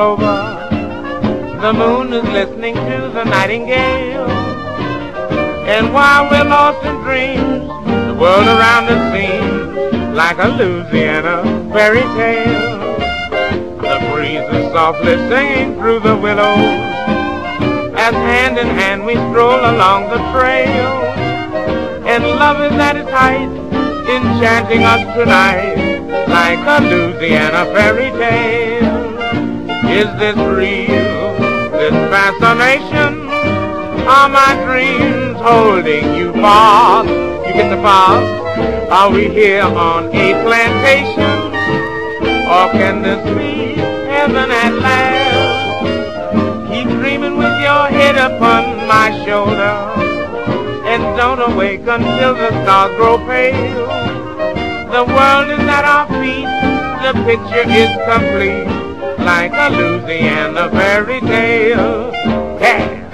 clover. The moon is listening to the nightingale. And while we're lost in dreams, the world around us seems like a Louisiana fairy tale. The breeze is softly singing through the willows as hand in hand we stroll along the trail. And love is at its height, enchanting us tonight like a Louisiana fairy tale. Is this real, this fascination? Are my dreams holding you fast? You get the fast? Are we here on a plantation? Or can this be heaven at last? Keep dreaming with your head upon my shoulder And don't awake until the stars grow pale The world is at our feet, the picture is complete Like a Louisiana fairy tale Yeah!